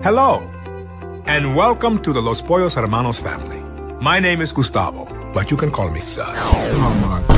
Hello, and welcome to the Los Pollos Hermanos family. My name is Gustavo, but you can call me Sus. Oh